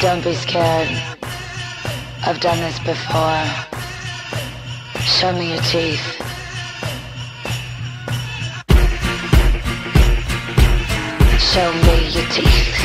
Don't be scared. I've done this before. Show me your teeth. Show me your teeth.